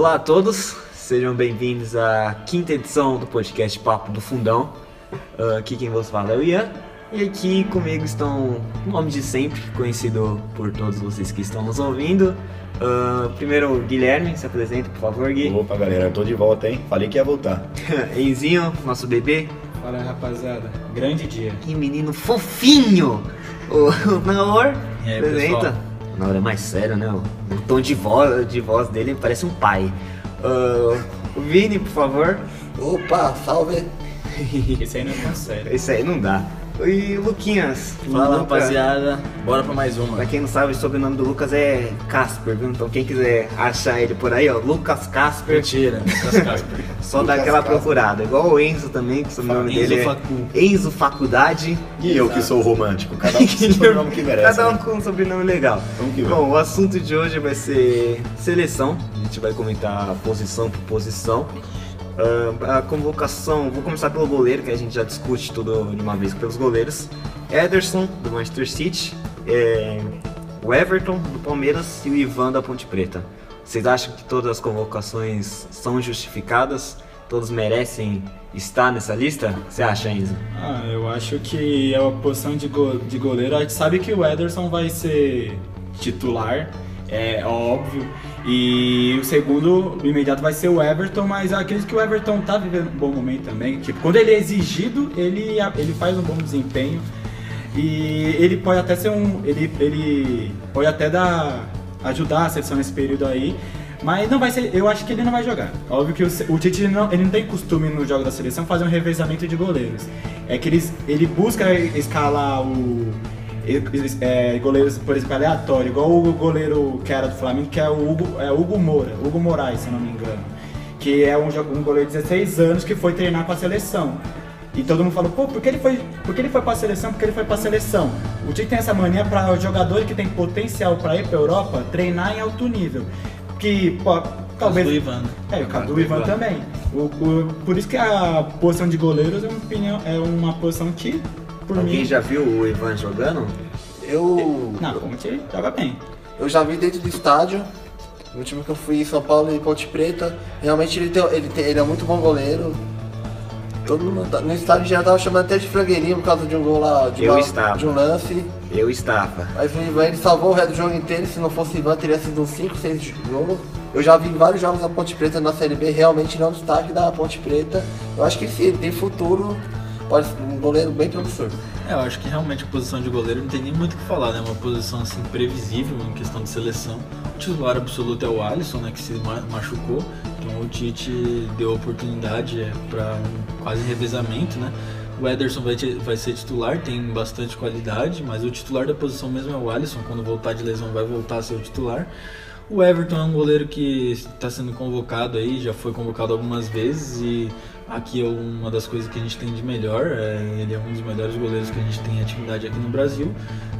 Olá a todos, sejam bem-vindos à quinta edição do podcast Papo do Fundão. Uh, aqui quem vos fala é o Ian. E aqui comigo estão o nome de sempre, conhecido por todos vocês que estão nos ouvindo. Uh, primeiro, Guilherme, se apresenta, por favor, Gui. Opa, galera, eu tô de volta, hein? Falei que ia voltar. Enzinho, nosso bebê. Fala, rapaziada. Grande dia. Que menino fofinho! O Naor, E aí, apresenta. pessoal? Naor é mais sério, né? O, o tom de voz, de voz dele parece um pai. Uh, o Vini, por favor. Opa, salve! Esse aí não é tão sério. Esse aí não dá. E Luquinhas. Fala Luca. rapaziada, bora pra mais uma. Pra quem não sabe, o sobrenome do Lucas é Casper, viu? Então quem quiser achar ele por aí, ó, Lucas Casper, Mentira, Lucas Casper. só dá aquela Casper. procurada. Igual o Enzo também, que o sobrenome Enzo dele é Facu. Enzo Faculdade. E eu que sou romântico, cada um com o sobrenome que merece. Cada um né? com um sobrenome legal. Bom, o assunto de hoje vai ser seleção. A gente vai comentar posição por posição. Ah, a convocação, vou começar pelo goleiro, que a gente já discute tudo de uma vez pelos goleiros. Ederson, do Manchester City, é, o Everton, do Palmeiras e o Ivan, da Ponte Preta. Vocês acham que todas as convocações são justificadas? Todos merecem estar nessa lista? Você acha, Enzo? Ah, eu acho que é a posição de, go- de goleiro. A gente sabe que o Ederson vai ser titular, é óbvio. E o segundo, imediato, vai ser o Everton, mas acredito que o Everton tá vivendo um bom momento também. Tipo, quando ele é exigido, ele, ele faz um bom desempenho. E ele pode até ser um. Ele, ele pode até dar. ajudar a seleção nesse período aí. Mas não vai ser. Eu acho que ele não vai jogar. Óbvio que o, o Tite não, ele não tem costume no jogo da seleção fazer um revezamento de goleiros. É que eles, ele busca escalar o. é, goleiros, por exemplo, aleatório, igual o goleiro que era do Flamengo, que é o Hugo, é o Hugo Moura, Hugo Moraes, se não me engano. Que é um, um goleiro de 16 anos que foi treinar com a seleção. E todo mundo falou, pô, por que ele foi, por que ele foi pra seleção? Porque ele foi pra seleção. O Tite tem essa mania para os jogadores que têm potencial para ir pra Europa treinar em alto nível. Que, pô, talvez. do Ivan. É, o caso do Ivan também. O, o- por isso que a posição de goleiros é uma, opinião, é uma posição que, por Alguém mim. já viu o Ivan jogando? Eu, Não, como que joga bem. eu já vi dentro do estádio, no time que eu fui em São Paulo e Ponte Preta, realmente ele, tem, ele, tem- ele é muito bom goleiro. Todo mundo tá- no estádio já tava chamando até de frangueirinho por causa de um gol lá, de, Eu uma- estava. de um lance. Eu estava. Mas o Ivan ele salvou o resto do jogo inteiro, se não fosse o Ivan teria sido uns 5, 6 gols. Eu já vi vários jogos da Ponte Preta na Série B, realmente não destaque da Ponte Preta. Eu acho que sim, ele tem futuro, pode ser um goleiro bem promissor. É, eu acho que realmente a posição de goleiro não tem nem muito o que falar, né? Uma posição assim previsível em questão de seleção. O titular absoluto é o Alisson, né? Que se ma- machucou. Então o Tite deu oportunidade é, para um quase revezamento, né? O Ederson vai, vai ser titular, tem bastante qualidade, mas o titular da posição mesmo é o Alisson. Quando voltar de lesão, vai voltar a ser o titular. O Everton é um goleiro que está sendo convocado aí, já foi convocado algumas vezes e aqui é uma das coisas que a gente tem de melhor. é, ele é um dos melhores goleiros que a gente tem em atividade aqui no Brasil.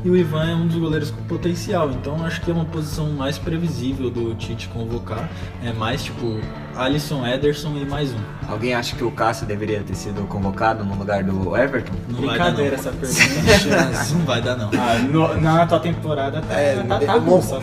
E o Ivan é um dos goleiros com potencial, então acho que é uma posição mais previsível do Tite convocar. É mais tipo Alisson, Ederson e mais um. Alguém acha que o Cássio deveria ter sido convocado no lugar do Everton? Não vai Brincadeira essa pergunta. não vai dar não. Ah, no- na atual temporada tá, É, tá, tá o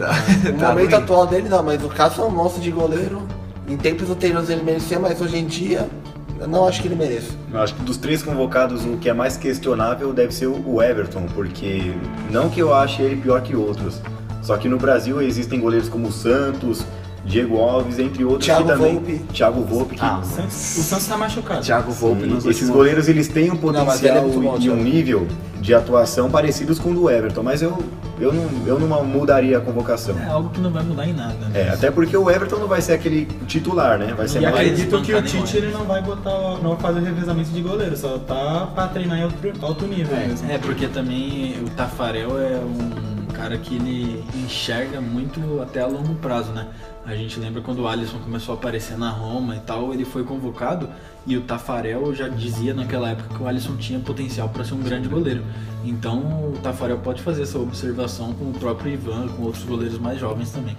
Tá momento atual dele não, mas o Cássio é um monstro de goleiro. Em tempos anteriores ele merecia, mas hoje em dia eu não acho que ele mereça. Eu acho que dos três convocados, o que é mais questionável deve ser o Everton, porque não que eu ache ele pior que outros, só que no Brasil existem goleiros como o Santos, Diego Alves, entre outros Thiago que também. Volpe. Thiago Volpe. Que, Ah, o Santos, o Santos tá machucado. Thiago Volpe Sim, nos esses últimos- goleiros eles têm um é potencial muito bom, e um nível de atuação parecidos com o do Everton, mas eu, eu, não, eu não mudaria a convocação. É algo que não vai mudar em nada. Né? É, até porque o Everton não vai ser aquele titular, né? Vai ser E Não mais acredito que o desbancar Tite ele não vai botar, não vai fazer revezamento de goleiro, só tá pra treinar em outro, alto nível mesmo. É, porque também o Tafarel é um cara que ele enxerga muito até a longo prazo, né? A gente lembra quando o Alisson começou a aparecer na Roma e tal, ele foi convocado e o Tafarel já dizia naquela época que o Alisson tinha potencial para ser um grande goleiro. Então o Tafarel pode fazer essa observação com o próprio Ivan, com outros goleiros mais jovens também.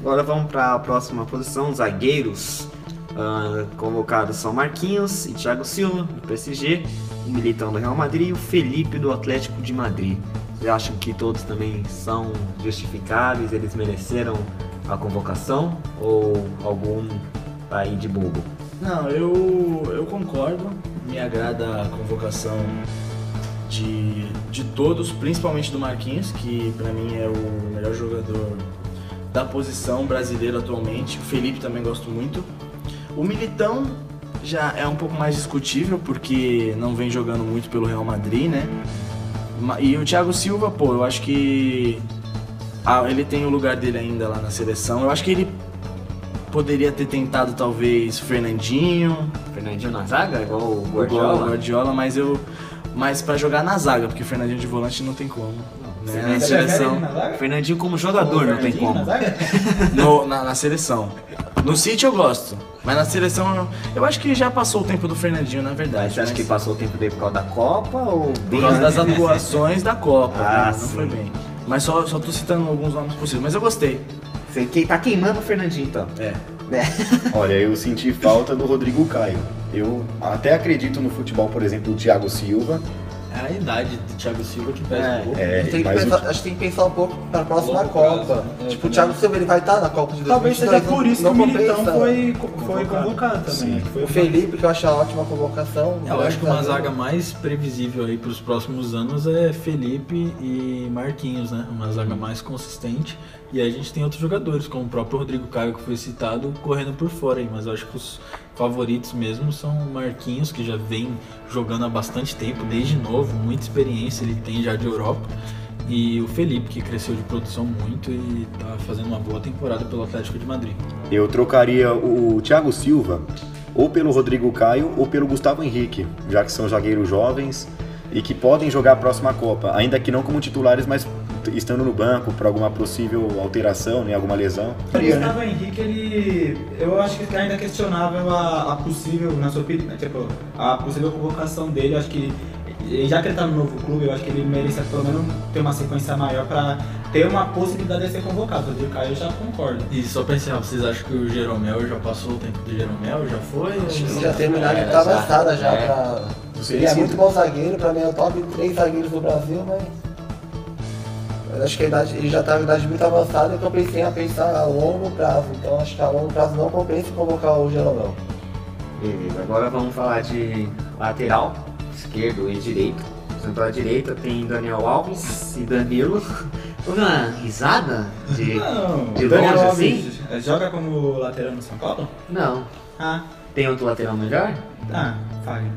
Agora vamos para a próxima posição, zagueiros. Ah, convocados são Marquinhos e Thiago Silva, do PSG, o Militão do Real Madrid e o Felipe do Atlético de Madrid. Acham que todos também são justificáveis? Eles mereceram a convocação ou algum tá aí de bobo? Não, eu, eu concordo. Me agrada a convocação de, de todos, principalmente do Marquinhos, que pra mim é o melhor jogador da posição brasileiro atualmente. O Felipe também gosto muito. O Militão já é um pouco mais discutível, porque não vem jogando muito pelo Real Madrid, né? E o Thiago Silva, pô, eu acho que ah, ele tem o lugar dele ainda lá na seleção. Eu acho que ele poderia ter tentado talvez Fernandinho, Fernandinho na zaga, igual o Guardiola, Guardiola? Guardiola mas eu mas para jogar na zaga, porque Fernandinho de volante não tem como. Né? Na seleção, Fernandinho como jogador não tem como. no- na, na seleção. No City eu gosto, mas na seleção eu, eu acho que já passou o tempo do Fernandinho, na verdade. Você acha mas que passou o tempo dele por causa da Copa ou por causa das atuações da Copa, Ah, né? não sim. foi bem. Mas só, só tô citando alguns nomes possíveis, mas eu gostei. Você que- tá queimando o Fernandinho então. É. Olha, eu senti falta do Rodrigo Caio. Eu até acredito no futebol, por exemplo, do Thiago Silva. É a idade do Thiago Silva que pesa É. um pouco. É, Tem que mas o- pensar- acho que tem que pensar um pouco pra próxima Longo prazo, Copa. né? É, tipo, o também. Thiago Silva ele vai estar na Copa de 2022. Talvez seja por isso que o Militão compensa. foi, foi convocado também. Sim. que foi O Felipe, que eu acho uma ótima convocação. É, Eu acho que uma grande zaga mais previsível aí para os próximos anos é Felipe e Marquinhos, né? Uma zaga mais consistente. E aí a gente tem outros jogadores, como o próprio Rodrigo Caio, que foi citado, correndo por fora aí. Mas eu acho que os favoritos mesmo são o Marquinhos, que já vem jogando há bastante tempo, desde novo, muita experiência ele tem já de Europa. E o Felipe, que cresceu de produção muito e tá fazendo uma boa temporada pelo Atlético de Madrid. Eu trocaria o Thiago Silva ou pelo Rodrigo Caio ou pelo Gustavo Henrique, já que são zagueiros jovens e que podem jogar a próxima Copa, ainda que não como titulares, mas estando no banco por alguma possível alteração, né, alguma lesão. O Gustavo Henrique, ele. Eu acho que ainda é questionável a, a possível, na sua opinião, tipo, a possível convocação dele. Eu acho que, já que ele tá no novo clube, eu acho que ele merecia pelo menos ter uma sequência maior pra ter uma possibilidade de ser convocado. O Caio eu já concordo. E só pra encerrar, vocês acham que o Jeromel já passou o tempo do Jeromel? Já foi? Acho que já idade É, tá já. avançada já É. pra. Ele é muito bom zagueiro, pra mim é o top 3 zagueiros do Brasil, mas. Eu acho que a idade, ele já tá com a idade muito avançada e eu pensei a pensar a longo prazo. Então acho que a longo prazo não compensa convocar o Jeromel. Beleza, agora vamos falar de lateral, esquerdo e direito. Então, pela direita tem Daniel Alves e Danilo. Uma risada de. Não, De Daniel longe, Alves joga como lateral no São Paulo? Não. Ah, Tem outro lateral melhor? ah, Fagner.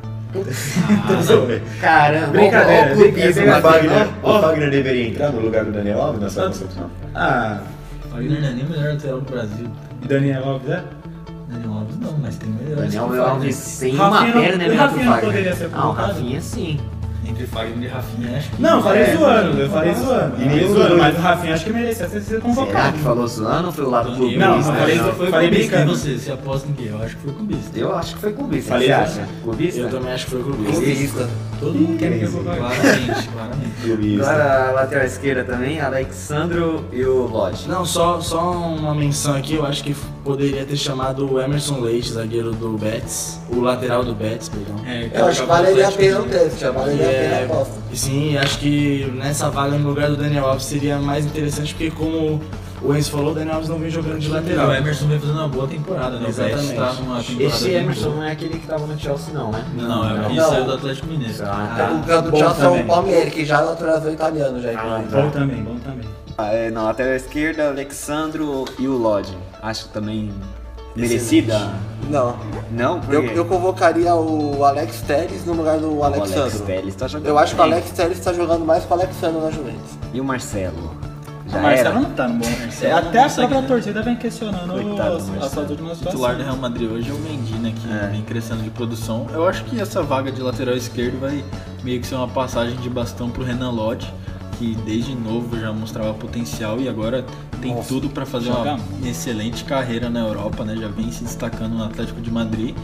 Caramba, Brincadeira, ó, brincadeira. O Fagner, o Fagner deveria entrar no lugar do Daniel Alves na sua concepção? Ah, Fagner não é nem o melhor lateral do Brasil. e Daniel Alves é? Daniel Alves não, mas tem melhores. Daniel. Alves Rafinha uma perna é o melhor que o Fagner. Ah, o? Rafinha sim. Entre Fagner e Rafinha, acho que. Não, eu falei É, zoando, eu falei zoando. E dos zoando, mas o Rafinha acho que merecia ser Será convocado. que falou zoando ou foi o lado Não, clubista? não, eu falei- Não, foi falei clubista. E brincando. você, você aposta em quê? Eu acho que foi clubista. Eu acho que foi clubista. Falei você acha? Clubista? Eu também acho que foi clubista. Clubista. Todo mundo quer me Crazy. convocar. Claramente, claramente. Agora a lateral esquerda também, Alexandro e o Lodge. Não, só, só uma menção aqui, eu acho que poderia ter chamado o Emerson Leite, zagueiro do Betis, o lateral do Betis, perdão. É, Eu acho que valeria a pena o teste, já valeria a pena a É, aposta. sim, acho que nessa vaga no lugar do Daniel Alves seria mais interessante, porque como o Enzo falou, o Daniel Alves não vem jogando de lateral. O Emerson vem fazendo uma boa temporada, né? Exatamente. O tá numa temporada Esse bem Emerson boa. não é aquele que tava no Chelsea não, né? Não, é o que Não. saiu do Atlético Mineiro. Ah, O tá. campeão do bom Chelsea é o. Palmeiras, que já naturalizou italiano já. Ah. Bom também, bom também. Ah, é, na lateral esquerda, Alexandro e o Lodge. Acho também merecida. Não. Não? Por Eu, eu convocaria o Alex Telles no lugar do o Alex Alexandro. Telles tá jogando Eu acho que o bem. Alex Telles está jogando mais com o Alexandro na Juventus. E o Marcelo? Já o Marcelo não tá no bom. Marcelo Até a própria consegue, torcida vem questionando Coitado do as, as suas últimas O titular do. Real Madrid hoje é o Mendy, né? Que É. vem crescendo de produção. Eu acho que essa vaga de lateral esquerdo vai meio que ser uma passagem de bastão pro Renan Lodge, que desde novo já mostrava potencial e agora tem Nossa, tudo para fazer uma excelente carreira na Europa, né? Já vem se destacando no Atlético de Madrid.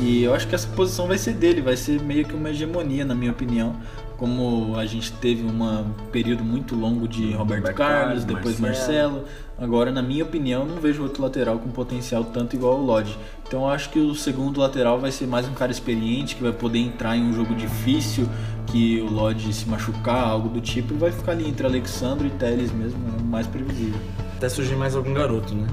E eu acho que essa posição vai ser dele, vai ser meio que uma hegemonia, na minha opinião. Como a gente teve um período muito longo de Roberto Roberto Carlos, Carlos, depois Marcelo. Marcelo. Agora, na minha opinião, não vejo outro lateral com potencial tanto igual o Lodge. Então, eu acho que o segundo lateral vai ser mais um cara experiente, que vai poder entrar em um jogo difícil, que o Lodge se machucar, algo do tipo, e vai ficar ali entre Alexandre e Teles mesmo, é o mais previsível. até surgir mais algum garoto, né?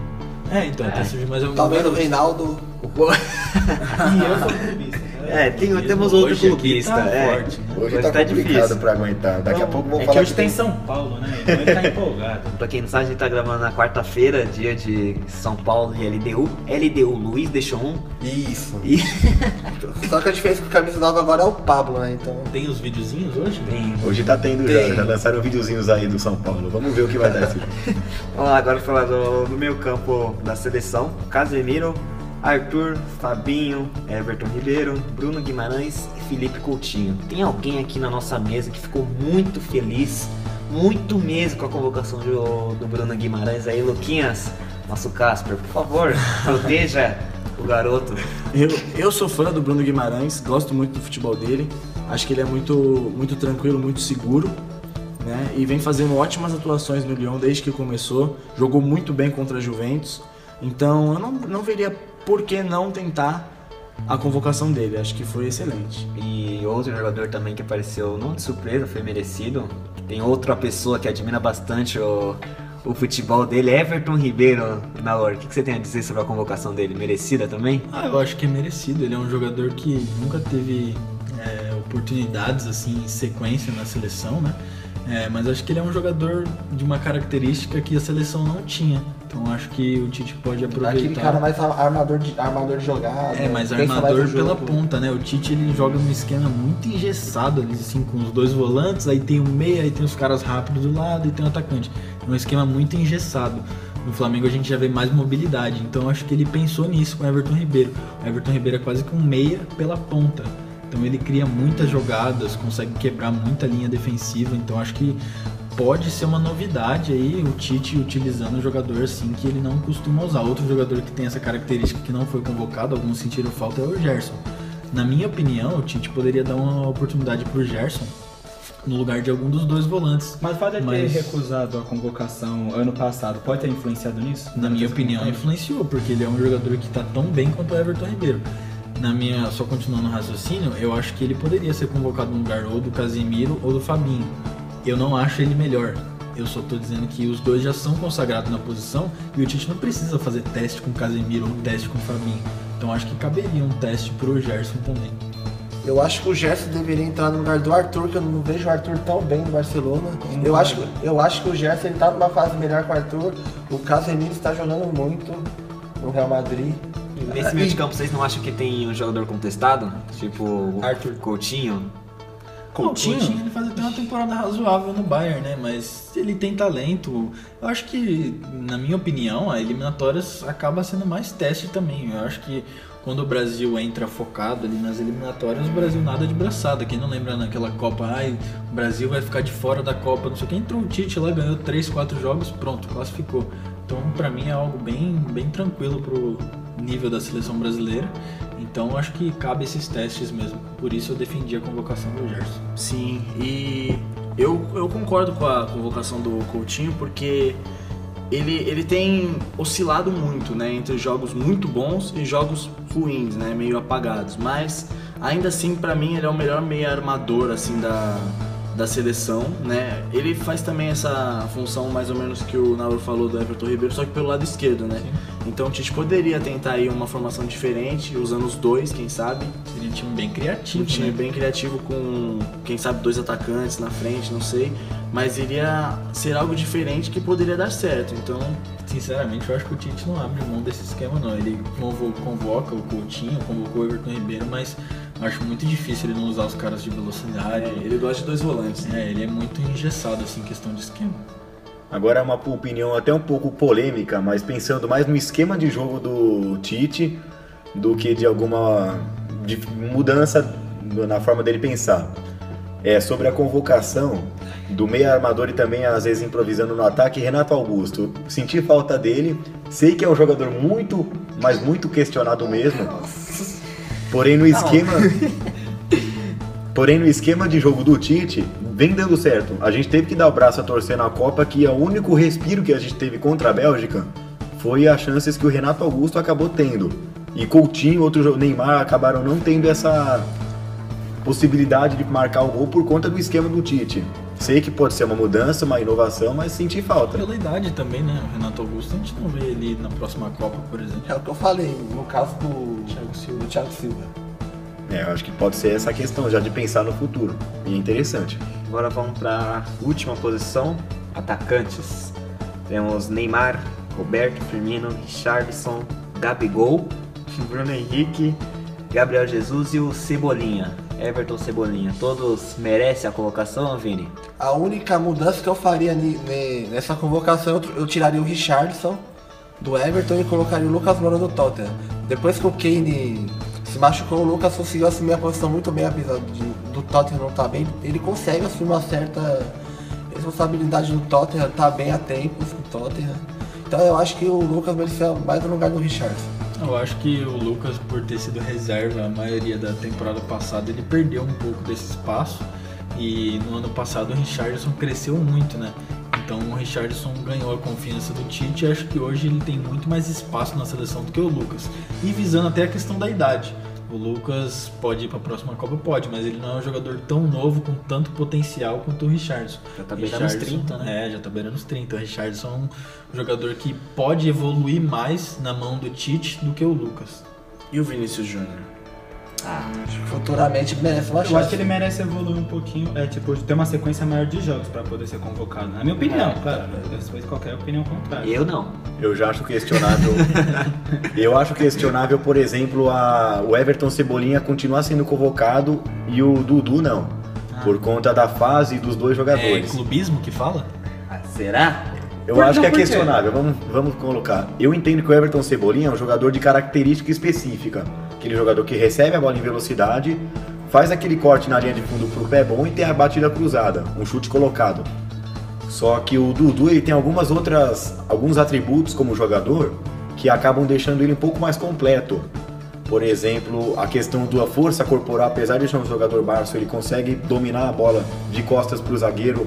É, então, até surgir mais algum Talvez o garoto. Reinaldo. E eu sou clubista. É, tem, Mesmo temos outro hoje aqui clubista. tá é. forte, né? Hoje Hoje tá, tá complicado difícil. pra aguentar. Daqui a pouco vão É que falar hoje tem São Paulo, né? Então ele tá empolgado. Pra quem não sabe, a gente tá gravando na quarta-feira, dia de São Paulo e LDU. LDU, Luiz deixou um. Isso. E Só que a diferença é que o camisa nova agora é o Pablo, né? Então. Tem os videozinhos hoje? tem. Hoje tá tendo Tem. já, já lançaram videozinhos aí do São Paulo. Vamos ver o que vai dar esse jogo. Vamos lá, agora falar do, do meio campo da seleção. Casemiro, Arthur, Fabinho, Everton Ribeiro, Bruno Guimarães e Felipe Coutinho. Tem alguém aqui na nossa mesa que ficou muito feliz, muito mesmo com a convocação do, do Bruno Guimarães aí, Luquinhas, nosso Casper, por favor, proteja o garoto. Eu, eu sou fã do Bruno Guimarães, gosto muito do futebol dele. Acho que ele é muito, muito tranquilo, muito seguro. Né? E vem fazendo ótimas atuações no Lyon desde que começou. Jogou muito bem contra a Juventus. Então eu não, não veria por que não tentar a convocação dele. Acho que foi excelente. E outro jogador também que apareceu, não de surpresa, foi merecido. Tem outra pessoa que admira bastante o, o futebol dele, Everton Ribeiro, Naor. O que, que você tem a dizer sobre a convocação dele? Merecida também? Ah, eu acho que é merecido. Ele é um jogador que nunca teve é, oportunidades assim em sequência na seleção, né? É, mas acho que ele é um jogador de uma característica que a seleção não tinha. Então acho que o Tite pode aproveitar. Aquele cara mais armador de, armador de jogada. É, mas armador pela ponta, né? O Tite ele joga num esquema muito engessado ali, assim, com os dois volantes, aí tem o meia, aí tem os caras rápidos do lado e tem o atacante. É um esquema muito engessado. No Flamengo a gente já vê mais mobilidade, então acho que ele pensou nisso com o Everton Ribeiro. O Everton Ribeiro é quase que um meia pela ponta. Então ele cria muitas jogadas, consegue quebrar muita linha defensiva, então acho que pode ser uma novidade aí o Tite utilizando um jogador assim que ele não costuma usar. Outro jogador que tem essa característica que não foi convocado, alguns sentiram falta, é o Gerson. Na minha opinião, o Tite poderia dar uma oportunidade pro Gerson no lugar de algum dos dois volantes. Mas o fato de ele Mas- ter recusado a convocação ano passado pode ter influenciado nisso? Na minha opinião, influenciou, porque ele é um jogador que está tão bem quanto o Everton Ribeiro. Na minha, só continuando o raciocínio, eu acho que ele poderia ser convocado no lugar ou do Casemiro ou do Fabinho. Eu não acho ele melhor. Eu só tô dizendo que os dois já são consagrados na posição e o Tite não precisa fazer teste com o Casemiro ou um teste com o Fabinho. Então acho que caberia um teste pro Gerson também. Eu acho que o Gerson deveria entrar no lugar do Arthur, que eu não vejo o Arthur tão bem no Barcelona. Eu acho, eu acho que o Gerson ele tá numa fase melhor com o Arthur. O Casemiro está jogando muito no Real Madrid. Nesse meio de campo, vocês não acham que tem um jogador contestado? Tipo o Arthur. Coutinho? Coutinho? Coutinho ele faz até uma temporada razoável no Bayern, né? Mas ele tem talento. Eu acho que, na minha opinião, a eliminatórias acaba sendo mais teste também. Eu acho que quando o Brasil entra focado ali nas eliminatórias, o Brasil nada de braçada. Quem não lembra naquela Copa, ai, o Brasil vai ficar de fora da Copa, não sei o que. Entrou o Tite lá, ganhou 3, 4 jogos, pronto, classificou. Então, pra mim, é algo bem, bem tranquilo pro nível da seleção brasileira. Então, acho que cabe esses testes mesmo. Por isso, eu defendi a convocação do Gerson. Sim, e eu, eu concordo com a convocação do Coutinho porque ele, ele tem oscilado muito, né, entre jogos muito bons e jogos ruins, né, meio apagados, mas ainda assim pra mim ele é o melhor meio armador assim da, da seleção, né? Ele faz também essa função mais ou menos que o Nauro falou do Everton Ribeiro, só que pelo lado esquerdo, né? Então o Tite poderia tentar aí uma formação diferente, usando os dois, quem sabe, Seria um time bem criativo, um time né? bem criativo com, quem sabe, dois atacantes na frente, não sei. Mas iria ser algo diferente que poderia dar certo. Então, Sinceramente, eu acho que o Tite não abre mão desse esquema, não. Ele convo- convoca o Coutinho, convocou o Everton Ribeiro, mas acho muito difícil ele não usar os caras de velocidade. ele gosta de dois volantes. né? É, ele é muito engessado, assim, em questão de esquema. Agora é uma opinião até um pouco polêmica, mas pensando mais no esquema de jogo do Tite do que de alguma de mudança na forma dele pensar. É sobre a convocação do meia armador e também às vezes improvisando no ataque, Renato Augusto. Senti falta dele, sei que é um jogador muito, mas muito questionado mesmo. Porém no esquema Porém, no esquema de jogo do Tite, vem dando certo. A gente teve que dar o braço a torcer na Copa, que é o único respiro que a gente teve contra a Bélgica foi as chances que o Renato Augusto acabou tendo. E Coutinho, outro Neymar acabaram não tendo essa possibilidade de marcar o gol por conta do esquema do Tite. Sei que pode ser uma mudança, uma inovação, mas senti falta. Pela idade também, né? O Renato Augusto, a gente não vê ele na próxima Copa, por exemplo. É o que eu falei, no caso do Thiago Silva. do Thiago Silva. É, eu acho que pode ser essa questão já de pensar no futuro. E é interessante. Agora vamos para última posição, atacantes. Temos Neymar, Roberto Firmino, Richardson, Gabigol, Bruno Henrique, Gabriel Jesus e o Cebolinha. Everton Cebolinha. Todos merecem a colocação, Vini? A única mudança que eu faria nessa convocação, eu tiraria o Richardson do Everton e colocaria o Lucas Moura do Tottenham. Depois que o Kane se machucou, o Lucas conseguiu assumir a posição muito bem, apesar do Tottenham não estar bem. Ele consegue assumir uma certa responsabilidade no Tottenham, tá bem há tempos no Tottenham. Então eu acho que o Lucas merecia mais no lugar do Richardson. Eu acho que o Lucas, por ter sido reserva a maioria da temporada passada, ele perdeu um pouco desse espaço. E no ano passado o Richardson cresceu muito, né? Então o Richardson ganhou a confiança do Tite e acho que hoje ele tem muito mais espaço na seleção do que o Lucas. E visando até a questão da idade. O Lucas pode ir para a próxima Copa? Pode, mas ele não é um jogador tão novo, com tanto potencial quanto o Richardson. Já tá beirando os Richardson- 30, né? É, já tá beirando os 30. O Richardson é um jogador que pode evoluir mais na mão do Tite do que o Lucas. E o Vinícius Júnior? Futuramente merece uma Eu chance. acho que ele merece evoluir um pouquinho, é tipo, ter uma sequência maior de jogos pra poder ser convocado. Na minha opinião, claro. Depois qualquer opinião contrária. Eu não. Eu já acho questionável. eu acho questionável, por exemplo, a, o Everton Cebolinha continuar sendo convocado e o Dudu não. Por conta da fase dos dois É jogadores. clubismo que fala? Será? Eu Por- acho não, que é questionável, vamos, vamos colocar. Eu entendo que o Everton Cebolinha é um jogador de característica específica. Aquele jogador que recebe a bola em velocidade, faz aquele corte na linha de fundo pro pé bom e tem a batida cruzada, um chute colocado. Só que o Dudu ele tem algumas outras, alguns atributos como jogador que acabam deixando ele um pouco mais completo. Por exemplo, a questão da força corporal, apesar de ser um jogador baixo, ele consegue dominar a bola de costas para o zagueiro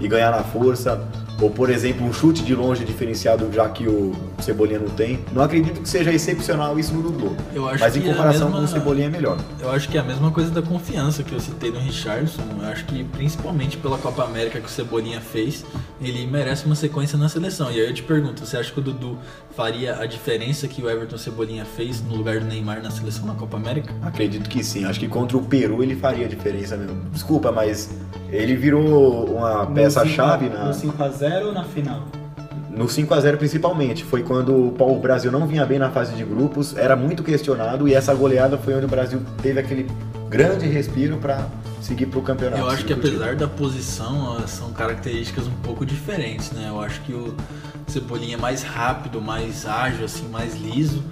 e ganhar na força. Ou, por exemplo, um chute de longe diferenciado, já que o Cebolinha não tem. Não acredito que seja excepcional isso no Dudu. Eu acho Mas em é a comparação mesma- com o Cebolinha é melhor. Eu acho que é a mesma coisa da confiança que eu citei no Richardson. Eu acho que principalmente pela Copa América que o Cebolinha fez, ele merece uma sequência na seleção. E aí eu te pergunto, você acha que o Dudu faria a diferença que o Everton Cebolinha fez no lugar do Neymar na seleção na Copa América? Acredito que sim. Acho que contra o Peru ele faria diferença mesmo. Desculpa, mas ele virou uma peça-chave na. No 5x0 ou na final? No 5 a 0 principalmente, foi quando o Brasil não vinha bem na fase de grupos, era muito questionado e essa goleada foi onde o Brasil teve aquele grande respiro para seguir para o campeonato. Eu acho que apesar da posição, são características um pouco diferentes, né? Eu acho que o Cebolinha é mais rápido, mais ágil, assim, mais liso.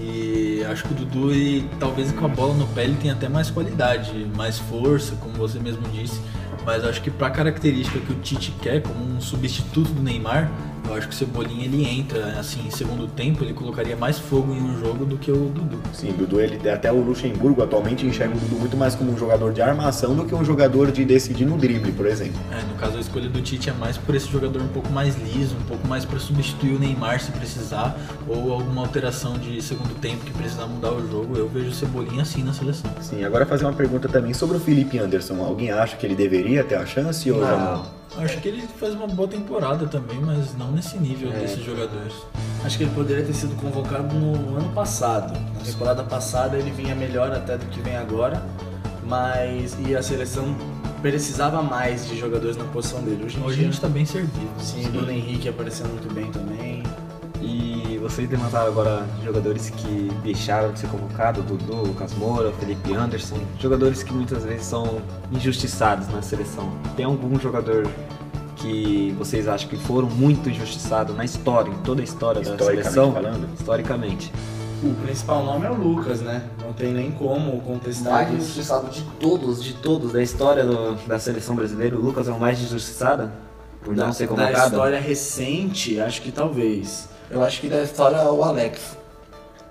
E acho que o Dudu, ele, talvez com a bola no pé, ele tenha até mais qualidade, mais força, como você mesmo disse. Mas acho que pra característica que o Tite quer, como um substituto do Neymar, eu acho que o Cebolinha ele entra, assim, em segundo tempo, ele colocaria mais fogo em um jogo do que o Dudu. Sim, o Dudu, ele, até o Luxemburgo atualmente enxerga o Dudu muito mais como um jogador de armação do que um jogador de decidir no drible, por exemplo. É, no caso a escolha do Tite é mais por esse jogador um pouco mais liso, um pouco mais para substituir o Neymar se precisar, ou alguma alteração de segundo tempo que precisar mudar o jogo. Eu vejo o Cebolinha assim na seleção. Sim, agora fazer uma pergunta também sobre o Felipe Anderson. Alguém acha que ele deveria ter a chance ou já não? Acho que ele faz uma boa temporada também, mas não nesse nível desses jogadores. Acho que ele poderia ter sido convocado no ano passado. Na temporada passada ele vinha melhor até do que vem agora, mas e a seleção precisava mais de jogadores na posição dele. Hoje em Hoje a dia, gente tá bem servido. sim, Bruno Henrique aparecendo muito bem também. Vocês levantaram agora jogadores que deixaram de ser convocados, Dudu, Lucas Moura, Felipe Anderson, jogadores que muitas vezes são injustiçados na seleção. Tem algum jogador que vocês acham que foram muito injustiçados na história, em toda a história da seleção? falando? Historicamente. O principal nome é o Lucas, né? Não tem nem como contestar Mais isso. injustiçado de Todos, de todos, da história do- da seleção brasileira, o Lucas é o mais injustiçado por não Da, ser da convocado? história recente, acho que talvez. Eu acho que da história é o Alex.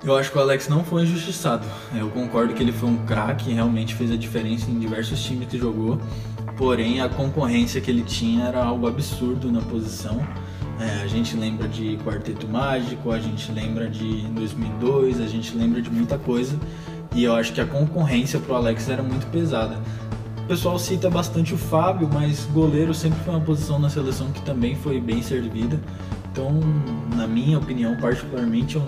Eu acho que o Alex não foi injustiçado. Eu concordo que ele foi um craque, realmente fez a diferença em diversos times que jogou. Porém, a concorrência que ele tinha era algo absurdo na posição. É, a gente lembra de Quarteto Mágico, a gente lembra de 2002, a gente lembra de muita coisa. E eu acho que a concorrência pro Alex era muito pesada. pessoal cita bastante o Fábio, mas goleiro sempre foi uma posição na seleção que também foi bem servida. Então, na minha opinião, particularmente, eu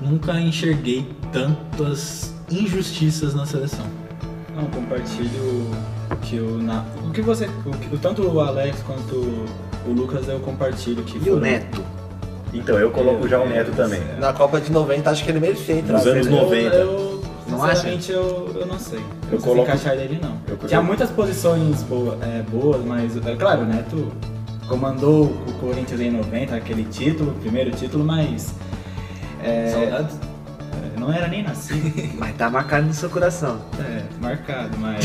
nunca enxerguei tantas injustiças na seleção. Não, compartilho o que o, na, o que você, o que, tanto o Alex quanto o Lucas eu compartilho que E o foram- Neto? Então, eu coloco já o É, Neto também. é. Na Copa de 90, acho que ele merecia entrar. Nos anos né? 90. Eu, eu Não acha? eu, eu não sei. Eu, Eu não sei coloco- encaixar ele não. eu- Tinha muitas posições boa- é, boas, mas é claro, o Neto comandou o Corinthians em 90, aquele título, primeiro título, mas é, Saudades? é, não era nem nascido. Mas tá marcado no seu coração. É, marcado, mas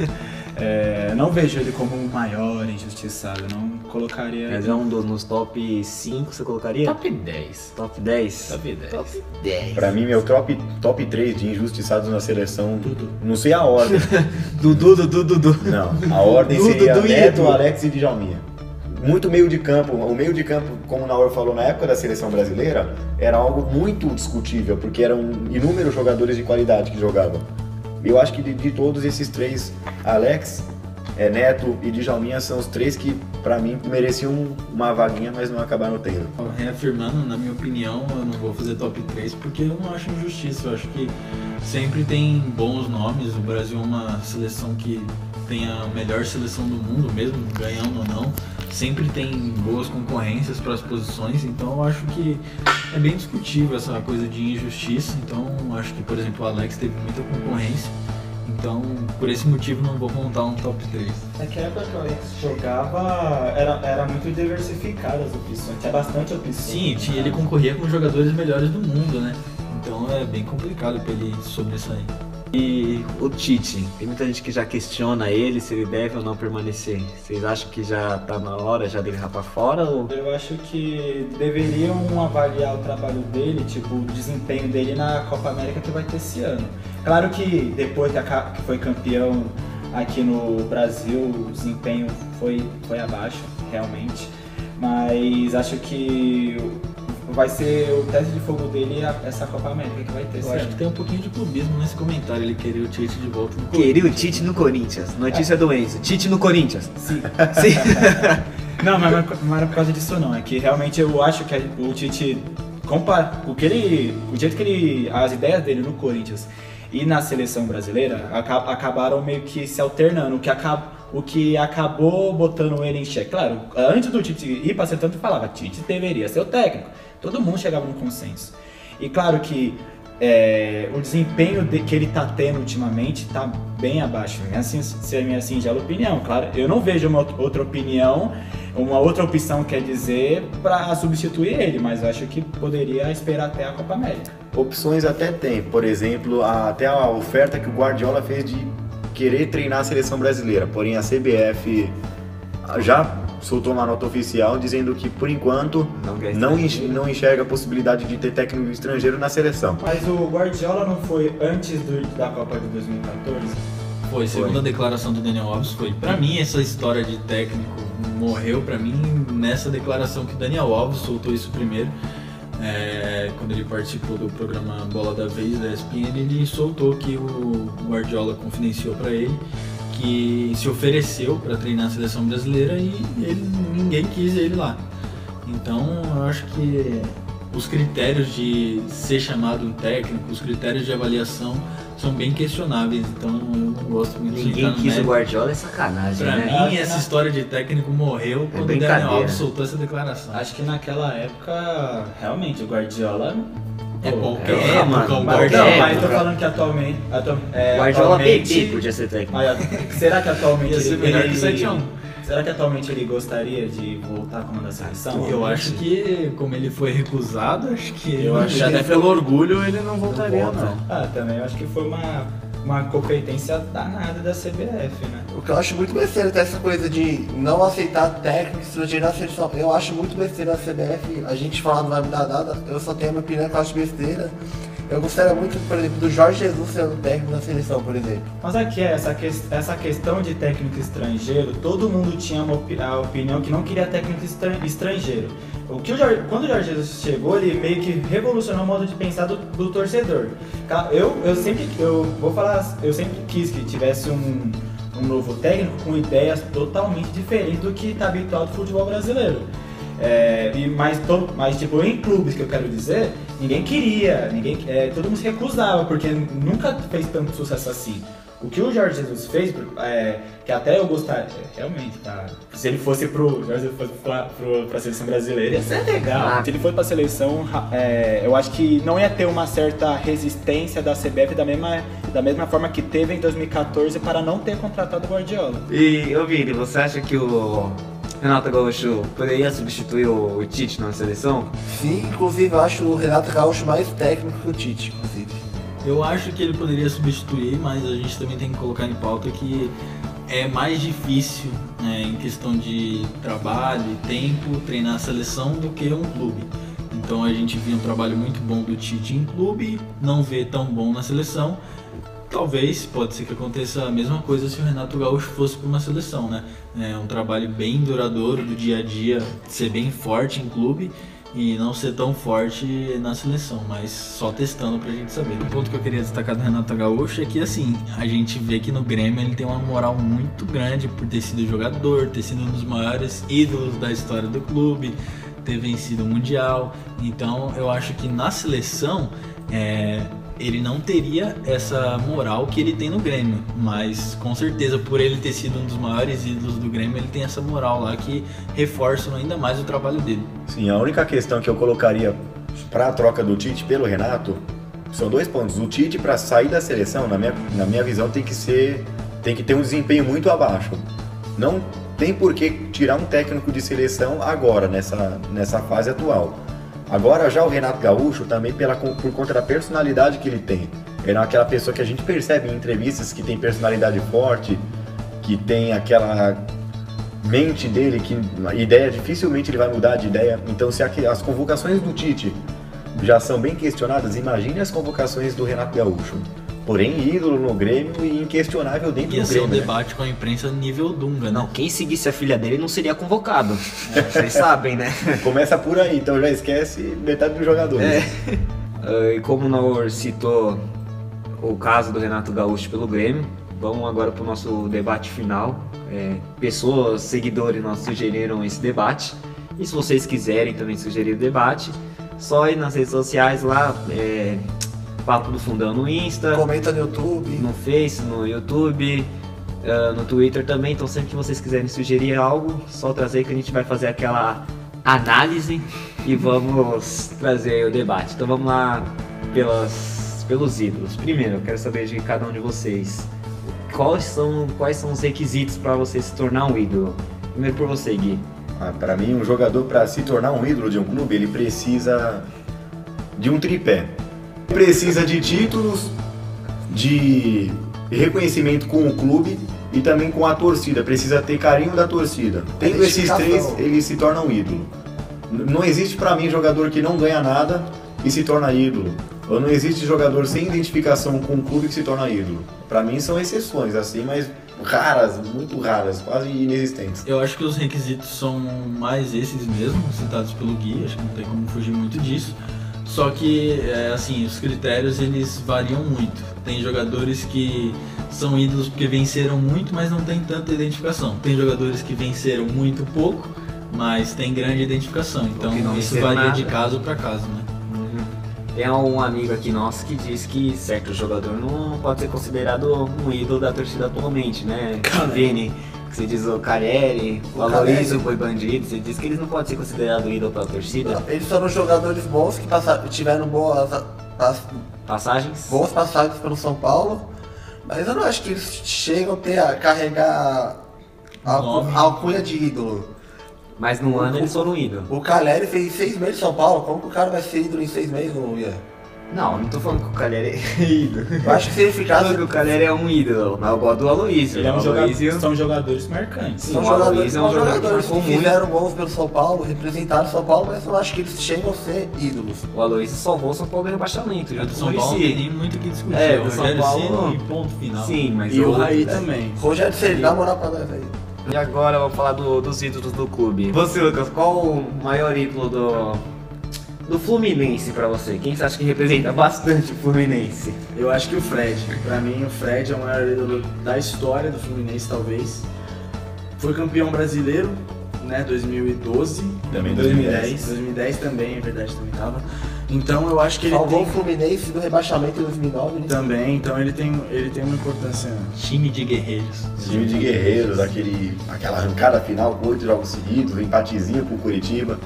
é, não vejo ele como o maior injustiçado, não colocaria. Mas é um dos nos top 5, você colocaria? Top 10. Top 10? Top 10. Top 10. Pra mim, meu top, top 3 de injustiçados na seleção, não sei a ordem. Dudu, Dudu, Dudu. Não, a ordem Dudu, seria Dudu Neto, Edu. Alex e Djalminha. Muito meio de campo. O meio de campo, como o Naor falou na época da seleção brasileira, era algo muito discutível, porque eram inúmeros jogadores de qualidade que jogavam. Eu acho que de, de todos esses três, Alex, é, Neto e Djalminha são os três que, pra mim, mereciam uma vaguinha, mas não acabaram tendo. Reafirmando, na minha opinião, eu não vou fazer top 3 porque eu não acho injustiça. Eu acho que sempre tem bons nomes. O Brasil é uma seleção que tem a melhor seleção do mundo, mesmo ganhando ou não. Sempre tem boas concorrências para as posições, então eu acho que é bem discutível essa coisa de injustiça. Então eu acho que, por exemplo, o Alex teve muita concorrência. Então, por esse motivo, não vou montar um top 3. Naquela época que o Alex jogava, era, era muito diversificada as opções, tinha bastante opções. Sim, tinha- ele concorria com os jogadores melhores do mundo, né? Então é bem complicado pra ele sobressair. E o Tite, tem muita gente que já questiona ele se ele deve ou não permanecer. Vocês acham que já tá na hora já dele rapar fora ou Eu acho que deveriam avaliar o trabalho dele, tipo, o desempenho dele na Copa América que vai ter esse ano. Claro que depois que foi campeão aqui no Brasil, o desempenho foi, foi abaixo, realmente. Mas acho que vai ser o teste de fogo dele essa Copa América que vai ter esse Eu acho ano. que tem um pouquinho de clubismo nesse comentário, ele queria o Tite de volta no queria o Corinthians. Tite no Corinthians? Notícia do Enzo. Tite no Corinthians. Sim. Sim. Não, mas não é por- era causa disso não. É que realmente eu acho que o Tite compa- o que ele, o jeito que ele, as ideias dele no Corinthians e na seleção brasileira aca- acabaram meio que se alternando, o que acaba o que acabou botando ele em xeque. Claro, antes do Tite ir para ser tanto falava, Tite deveria ser o técnico. Todo mundo chegava no consenso. E claro que é, o desempenho de- que ele tá tendo ultimamente tá bem abaixo. Minha, sin- se é a minha singela opinião, claro. Eu não vejo uma out- outra opinião, uma outra opção, quer dizer, para substituir ele, mas acho que poderia esperar até a Copa América. Opções até tem, por exemplo, a- até a oferta que o Guardiola fez de querer treinar a seleção brasileira, porém a CBF já soltou uma nota oficial dizendo que por enquanto Não não, enxerga a possibilidade de ter técnico estrangeiro na seleção. Mas o Guardiola não foi antes do- da Copa de 2014? Foi, segundo a declaração do Daniel Alves, foi. Pra mim, essa história de técnico morreu pra mim nessa declaração que o Daniel Alves soltou isso primeiro. É, quando ele participou do programa Bola da Vez da ESPN, ele soltou que o Guardiola confidenciou pra ele que se ofereceu pra treinar a seleção brasileira e ele- ninguém quis ele lá. Então, eu acho que os critérios de ser chamado um técnico, os critérios de avaliação são bem questionáveis, então eu não gosto muito de Ninguém entrar no quis o. Guardiola é sacanagem, Pra né? mim, essa história de técnico morreu quando o Daniel. Alves soltou essa declaração. Acho que naquela época, realmente, o Guardiola... É qualquer é, época, mano, o Mas, qualquer não, Guardiola. mas tô época. falando que atualmente... atu- é, Guardiola atualmente- bebê podia ser técnico. Será que atualmente Ia ser ele, melhor que ele- 7 a 1. Será que atualmente ele gostaria de voltar a comandar a seleção? Eu acho que, como ele foi recusado, acho que Eu acho E até pelo orgulho ele não voltaria, volta. não. Ah, também eu acho que foi uma, uma competência danada da CBF, né? O que eu acho muito besteira até essa coisa de não aceitar técnico estrangeiro na seleção. Eu acho muito besteira a CBF. A gente fala não vai mudar nada. Eu só tenho a minha opinião que eu acho besteira. Eu gostaria muito, por exemplo, do Jorge Jesus sendo técnico na seleção, por exemplo. Mas aqui, essa, ques- essa questão de técnico estrangeiro, todo mundo tinha uma a opinião que não queria técnico estran- estrangeiro. O que o Jorge, quando o Jorge Jesus chegou, ele meio que revolucionou o modo de pensar do, do torcedor. Eu, eu sempre, eu vou falar, eu sempre quis que tivesse um, um novo técnico com ideias totalmente diferentes do que está habituado no futebol brasileiro. É, e to- mas tipo, em clubes que eu quero dizer, ninguém queria, ninguém, é, todo mundo se recusava, porque nunca fez tanto sucesso assim. O que o Jorge Jesus fez, é, que até eu gostaria, realmente, tá? Se ele fosse pro, Jorge Jesus fosse pra, pro, pra seleção brasileira, ia ser legal. Ah. Se ele fosse pra seleção, é, eu acho que não ia ter uma certa resistência da CBF da mesma, da mesma forma que teve em 2014 para não ter contratado o Guardiola. E, ô Vini, você acha que o Renato Gaúcho poderia substituir o, o Tite na seleção? Sim, inclusive eu acho o Renato Gaúcho mais técnico que o Tite, inclusive. Eu acho que ele poderia substituir, mas a gente também tem que colocar em pauta que é mais difícil né, em questão de trabalho e tempo treinar a seleção do que um clube. Então a gente vê um trabalho muito bom do Tite em clube, não vê tão bom na seleção. Talvez, pode ser que aconteça a mesma coisa se o Renato Gaúcho fosse para uma seleção, né? É um trabalho bem duradouro do dia a dia, ser bem forte em clube e não ser tão forte na seleção, mas só testando pra gente saber. O ponto que eu queria destacar do Renato Gaúcho é que assim, a gente vê que no Grêmio ele tem uma moral muito grande por ter sido jogador, ter sido um dos maiores ídolos da história do clube, ter vencido o Mundial. Então eu acho que na seleção é, ele não teria essa moral que ele tem no Grêmio, mas com certeza por ele ter sido um dos maiores ídolos do Grêmio, ele tem essa moral lá que reforça ainda mais o trabalho dele. Sim, a única questão que eu colocaria para a troca do Tite pelo Renato são dois pontos. O Tite, para sair da seleção, na minha, na minha visão, tem que ser. tem que ter um desempenho muito abaixo. Não tem por que tirar um técnico de seleção agora, nessa, nessa fase atual. Agora já o Renato Gaúcho, também pela, por conta da personalidade que ele tem. Ele é aquela pessoa que a gente percebe em entrevistas que tem personalidade forte, que tem aquela mente dele, que ideia dificilmente ele vai mudar de ideia. Então, se as convocações do Tite já são bem questionadas, imagine as convocações do Renato Gaúcho. Porém, ídolo no Grêmio e inquestionável dentro Ia do ser um Grêmio. né? debate com a imprensa nível Dunga, Não, né? quem seguisse a filha dele não seria convocado. Vocês sabem, né? Começa por aí, então já esquece metade dos jogadores. É. Ah, e como o Naor citou o caso do Renato Gaúcho pelo Grêmio, vamos agora para o nosso debate final. É, pessoas, seguidores nossos sugeriram esse debate. E se vocês quiserem também sugerir o debate, só ir nas redes sociais lá, é, Papo do Fundão no Insta, Comenta no YouTube. no Face, no YouTube, ah, no Twitter também. Então sempre que vocês quiserem sugerir algo, só trazer que a gente vai fazer aquela análise e vamos trazer o debate. Então vamos lá pelas, pelos ídolos. Primeiro, eu quero saber de cada um de vocês. Quais são, quais são os requisitos para você se tornar um ídolo? Primeiro por você, Gui. Ah, para mim, um jogador para se tornar um ídolo de um clube, ele precisa de um tripé. Precisa de títulos, de reconhecimento com o clube e também com a torcida. Precisa ter carinho da torcida. Tendo esses três, ele se torna um ídolo. Não existe para mim jogador que não ganha nada e se torna ídolo. Ou não existe jogador sem identificação com o clube que se torna ídolo. Para mim são exceções, assim, mas raras, muito raras, quase inexistentes. Eu acho que os requisitos são mais esses mesmo, citados pelo Gui, acho que não tem como fugir muito disso. Só que, é, assim, os critérios eles variam muito. Tem jogadores que são ídolos porque venceram muito, mas não tem tanta identificação. Tem jogadores que venceram muito pouco, mas tem grande identificação. Então isso varia nada. de caso para caso, né? Tem um amigo aqui nosso que diz que certo jogador não pode ser considerado um ídolo da torcida atualmente, né? Que você diz o Carelli, o O Aloysio foi bandido, você diz que eles não podem ser considerados ídolo pela torcida. Eles foram jogadores bons que passaram, tiveram boas, pas- Passagens? boas passagens pelo São Paulo, mas eu não acho que eles chegam a ter a carregar a, a alcunha de ídolo. Mas no ano eles foram ídolo. O Caleri fez seis meses em São Paulo, como que o cara vai ser ídolo em seis meses, ia? Não, não tô falando que o Caleri é ídolo. Eu acho que se ele ficasse. que o Caleri é um ídolo, mas eu gosto do Aloysio. Ele é um jogador, são jogadores marcantes. São jogadores, é um jogador jogadores que fizeram gols pelo São Paulo, representaram São Paulo, mas eu acho que eles chegam a ser ídolos. O Aloysio salvou o São Paulo do rebaixamento. Do com São Paulo não tem muito o que discutir. É, o São Paulo- e ponto final. Sim, mas E o eu- Raí também. Rogério Ceni, dá moral pra nós aí. E agora vamos falar do- dos ídolos do clube. Você, Lucas, qual o maior ídolo do, do Fluminense pra você, quem você acha que representa bastante o Fluminense? Eu acho que o Fred. Pra mim, o Fred é o maior ídolo da história do Fluminense, talvez. Foi campeão brasileiro, né? 2012. Também 2010. 2010 também, é verdade, também tava. Então eu acho que ele Salvou tem. o Fluminense do rebaixamento em 2009, né? Também, então ele tem, ele tem uma importância. Time de guerreiros. Time de guerreiros, aquele, aquela arrancada final com oito jogos seguidos, empatezinho com o Curitiba.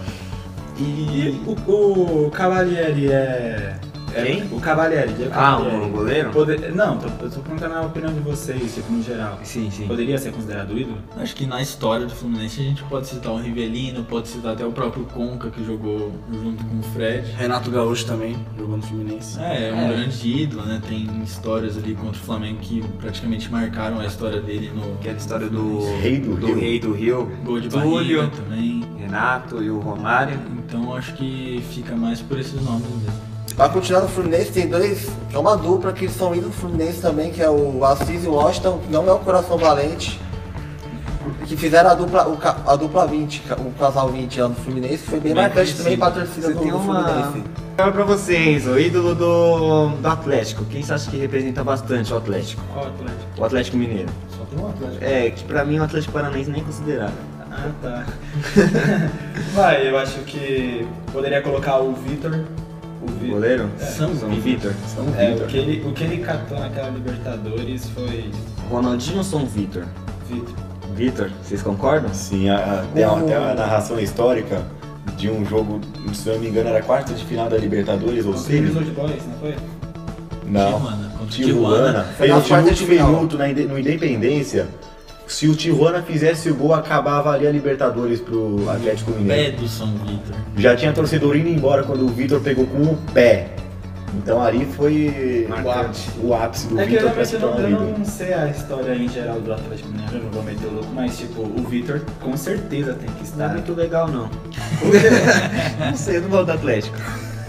E o, o Cavalieri é. é- Quem? O Cavalieri. Diego Ah, Cavalieri. o goleiro? Poder- Não, tô, eu tô perguntando a opinião de vocês, tipo, no geral. Sim, sim. Poderia ser considerado ídolo? Acho que na história do Fluminense a gente pode citar o Rivelino, pode citar até o próprio Conca que jogou junto com o Fred. Renato Gaúcho também, jogou no Fluminense. É, é um É. grande ídolo, né? Tem histórias ali contra o Flamengo que praticamente marcaram a história dele no. Aquela história do Rei do Rio. Rei do Rio, Gol de Túlio, barriga também. Renato e o Romário. Então acho que fica mais por esses nomes mesmo. Pra continuar no Fluminense, tem dois. É uma dupla que são ídolos do Fluminense também, que é o Assis e o Washington, que não é o Coração Valente. Que fizeram a dupla, o a dupla 20, ca- o casal 20 anos do Fluminense, foi bem Bem marcante também pra torcida Você do, tem do uma. Fluminense. Agora pra você, Enzo, ídolo do, do Atlético. Quem você acha que representa bastante o Atlético? Qual Atlético? O Atlético Mineiro. Só tem um Atlético. É, que pra mim o Atlético Paranaense nem é considerado. Ah, tá. Vai, eu acho que poderia colocar o Vitor. O Vitor. Goleiro? É, São E Vitor. São É, Vitor. o que, ele, o que ele catou naquela Libertadores foi Ronaldinho ou São Vitor? Vitor. Vitor, vocês concordam? Sim, a, a, tem uma, tem uma narração histórica de um jogo, se não me engano, era quarta de final da Libertadores, ou seja, Old Boys, não foi? não, Tijuana, Tijuana, Tijuana. Foi de último minuto na, no Independência. Se o Tijuana fizesse o gol, acabava ali a Libertadores pro Atlético Pé Mineiro. do São Vitor. Já tinha torcedor indo embora quando o Vitor pegou com o pé. Então ali foi o ápice, o ápice do É que Vitor pra realmente se eu não, eu não sei a história em geral do Atlético Mineiro, eu não vou meter o louco, mas tipo, o Vitor com certeza tem que Não é estar. muito legal, não. não sei, eu não gosto do Atlético.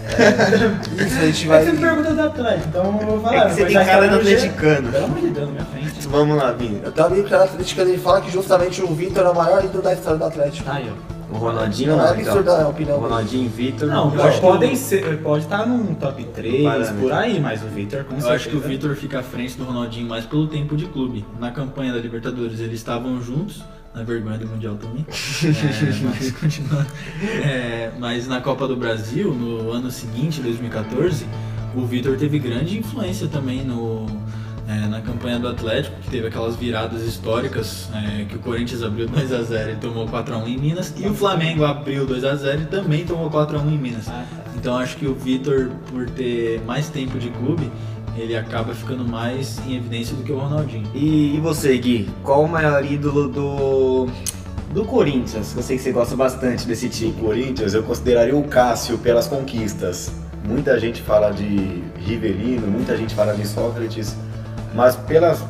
Isso, a gente Vai... vai. Você me pergunta do Atlético, então eu vou falar. É que você eu vou tem já cara de escolher- atleticano. Pelo amor de Deus, na minha frente. Vamos lá, Vini. Eu amigo que era atleticano ele fala que justamente o Vitor é o maior ídolo da história do Atlético. Aí, ó. O Ronaldinho Não é então. absurda a opinião. Ronaldinho e Vitor. Não, eu pode, acho que- podem ser, pode estar num top 3, Parâmetro. por aí, mas o Vitor com Eu certeza. acho que o Vitor fica à frente do Ronaldinho mais pelo tempo de clube. Na campanha da Libertadores eles estavam juntos, na vergonha do Mundial também. É, mas, continuando. É, mas na Copa do Brasil, no ano seguinte, 2014, o Vitor teve grande influência também no, é, na campanha do Atlético, que teve aquelas viradas históricas, é, que o Corinthians abriu 2x0 e tomou 4x1 em Minas, e o Flamengo abriu 2x0 e também tomou 4x1 em Minas. Ah, tá. Então acho que o Vitor, por ter mais tempo de clube, ele acaba ficando mais em evidência do que o Ronaldinho. E, e você, Gui? Qual o maior ídolo do. do Corinthians? Eu sei que você gosta bastante desse O time. Corinthians, eu consideraria o Cássio pelas conquistas. Muita gente fala de Rivelino, muita gente fala de Sócrates, mas pelas,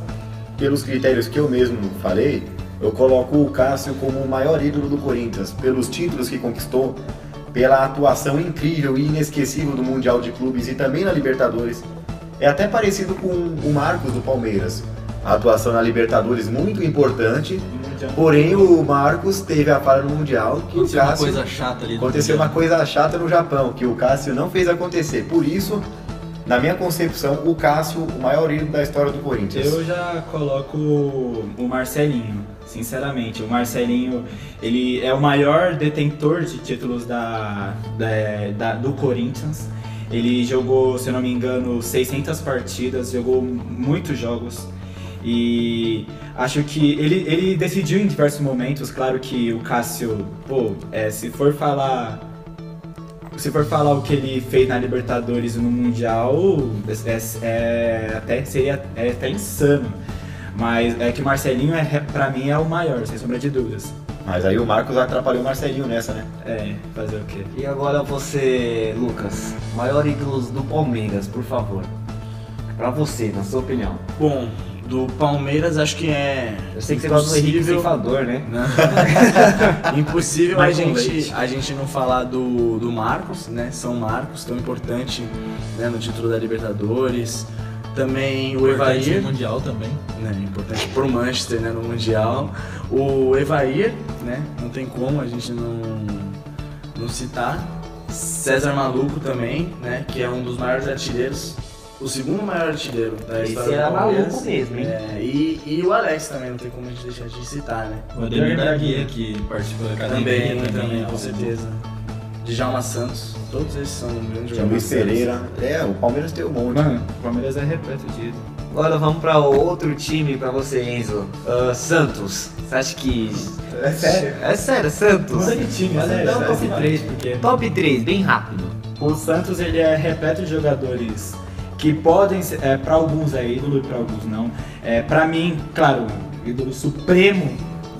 pelos critérios que eu mesmo falei, eu coloco o Cássio como o maior ídolo do Corinthians, pelos títulos que conquistou, pela atuação incrível e inesquecível do Mundial de Clubes e também na Libertadores. É até parecido com o Marcos do Palmeiras. A atuação na Libertadores muito importante, porém o Marcos teve a falha no Mundial que o Aconteceu uma Cássio coisa chata ali. Aconteceu uma coisa chata no Japão, que o Cássio não fez acontecer. Por isso, na minha concepção, o Cássio, o maior ídolo da história do Corinthians. Eu já coloco o Marcelinho, sinceramente. O Marcelinho, ele é o maior detentor de títulos da, da- da- do Corinthians. Ele jogou, se eu não me engano, 600 partidas, jogou muitos jogos. E acho que ele, ele decidiu em diversos momentos, claro que o Cássio, pô, é, se for falar se for falar o que ele fez na Libertadores e no Mundial, é, é- até seria é até insano. Mas é que o Marcelinho, é, pra mim, é o maior, sem sombra de dúvidas. Mas aí o Marcos atrapalhou o Marcelinho nessa, né? É, fazer o quê? E agora você, Lucas, maior ídolo do Palmeiras, por favor. Pra você, na sua opinião. Bom, do Palmeiras acho que é. Eu sei que você gosta do Henrique impossível- Ceifador, né? Impossível a gente, a gente não falar do, do Marcos, né? São Marcos, tão importante né, no título da Libertadores. Também o Importante Evair, no Mundial também. né, importante pro Manchester né, no Mundial. O Evair, né? Não tem como a gente não, não citar. César Maluco também, né? Que é um dos maiores artilheiros. O segundo maior artilheiro da Esse história era do Palmeiras. maluco mesmo, hein? É, e, e o Alex também, não tem como a gente deixar de citar, né? O Ademir da Guia, que participou da academia Também, também, também, é com certeza. Djalma Santos, todos esses são grandes Tinha Luiz jogadores. Pereira. É, o Palmeiras tem um monte. Mano, o Palmeiras é repleto de ídolo. Agora vamos pra outro time pra você, Enzo. Ah, Santos. Você acha que. É sério? É sério, Santos. De time, Mas então, sério, top top 3, porque Top 3, bem rápido. o Santos ele é repleto de jogadores que podem ser, é, para alguns é ídolo e para alguns não. É, para mim, claro, o ídolo supremo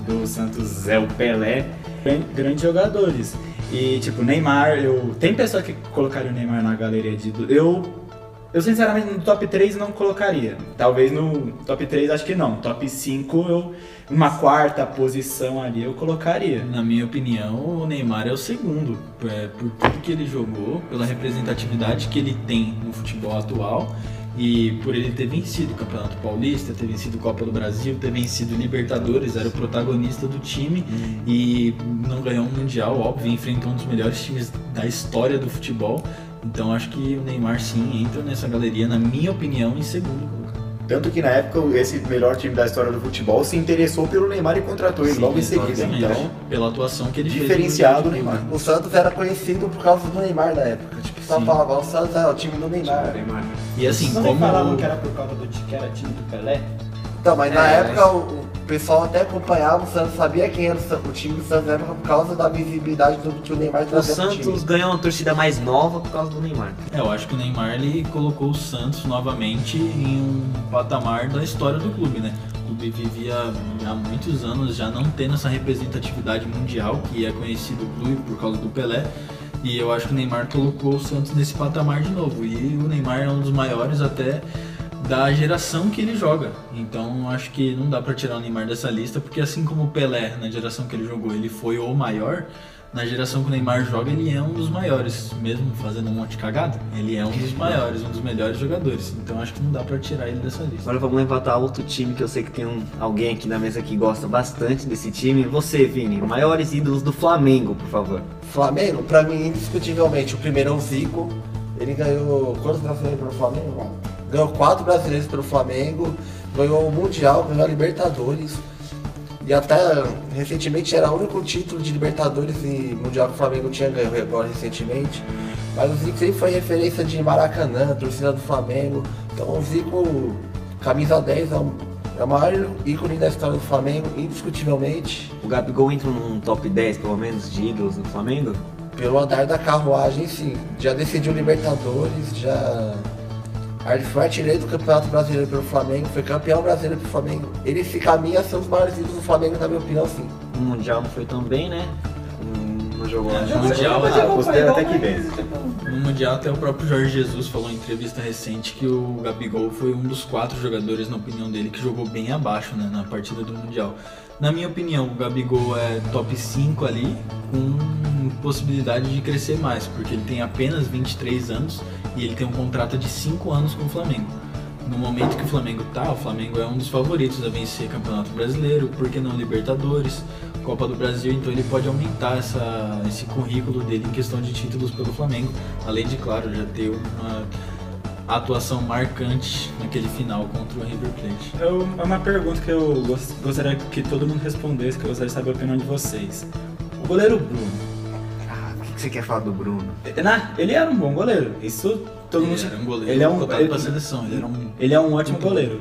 do Santos é o Pelé. Gran- Grandes jogadores. E tipo, Neymar, eu. Tem pessoa que colocaria o Neymar na galeria de. Eu. Eu sinceramente no top 3 não colocaria. Talvez no top 3 acho que não. Top 5 eu. Uma quarta posição ali eu colocaria. Na minha opinião, o Neymar é o segundo, é, por tudo que ele jogou, pela representatividade que ele tem no futebol atual e por ele ter vencido o Campeonato Paulista, ter vencido Copa do Brasil, ter vencido Libertadores, era o protagonista do time e não ganhou um Mundial, óbvio, enfrentou um dos melhores times da história do futebol. Então acho que o Neymar sim entra nessa galeria, na minha opinião, em segundo. Tanto que na época esse melhor time da história do futebol se interessou pelo Neymar e contratou ele Sim, logo em seguida. exatamente. Então, pela atuação que ele diferenciado fez. de Neymar. O Santos era conhecido por causa do Neymar na época. Tipo, só falava, o Santos é o time do Neymar. E assim, Não como falavam que era por causa do que era time do Pelé? Então, mas na É, época o, o pessoal até acompanhava o Santos, sabia quem era o, San- o time do Santos época por causa da visibilidade do que o Neymar O trazia pro Santos time. ganhou uma torcida mais nova por causa do Neymar. É, eu acho que o Neymar ele colocou o Santos novamente em um patamar da história do clube, né? O clube vivia há muitos anos já não tendo essa representatividade mundial que é conhecido o clube por causa do Pelé. E eu acho que o Neymar colocou o Santos nesse patamar de novo. E o Neymar é um dos maiores até da geração que ele joga. Então acho que não dá pra tirar o Neymar dessa lista, porque assim como o Pelé, na geração que ele jogou, ele foi o maior, na geração que o Neymar joga, ele é um dos maiores, mesmo fazendo um monte de cagada, ele é um dos maiores, um dos melhores jogadores. Então acho que não dá pra tirar ele dessa lista. Agora vamos levantar outro time que eu sei que tem um, alguém aqui na mesa que gosta bastante desse time. Você, Vini, maiores ídolos do Flamengo, por favor. Flamengo, pra mim, indiscutivelmente, o primeiro é o Zico. Ele ganhou quantos brasileiros pelo Flamengo? Ganhou quatro brasileiros pelo Flamengo, ganhou o Mundial, ganhou a Libertadores. E até recentemente era o único título de Libertadores e Mundial que o Flamengo tinha ganho agora recentemente. Mas o Zico sempre foi referência de Maracanã, torcida do Flamengo. Então o Zico, camisa 10, é o, é o maior ícone da história do Flamengo, indiscutivelmente. O Gabigol entra num top 10, pelo menos, de ídolos do Flamengo? Pelo andar da carruagem, sim. Já decidiu Libertadores, já. Ele foi artilheiro do Campeonato Brasileiro pelo Flamengo, foi campeão brasileiro pelo Flamengo. Ele se caminha a ser um dos maiores ídolos do Flamengo, na minha opinião, sim. O Mundial não foi tão bem, né? Hum, Não jogou. É, não no Mundial, Ah, até que vence. No Mundial, até o próprio Jorge Jesus falou em entrevista recente que o Gabigol foi um dos quatro jogadores, na opinião dele, que jogou bem abaixo né, na partida do Mundial. Na minha opinião, o Gabigol é top 5 ali, com possibilidade de crescer mais, porque ele tem apenas 23 anos e ele tem um contrato de 5 anos com o Flamengo. No momento que o Flamengo tá, o Flamengo é um dos favoritos a vencer Campeonato Brasileiro, por que não Libertadores, Copa do Brasil, então ele pode aumentar essa, esse currículo dele em questão de títulos pelo Flamengo, além de, claro, já ter uma atuação marcante naquele final contra o River Plate. É uma pergunta que eu gos- gostaria que todo mundo respondesse, que eu gostaria de saber a opinião de vocês. O goleiro Bruno, que que você quer falar do Bruno? na- ele era um bom goleiro, isso todo Ele mundo era um goleiro ele é um, ele, pra seleção, ele era um ele é um ótimo goleiro.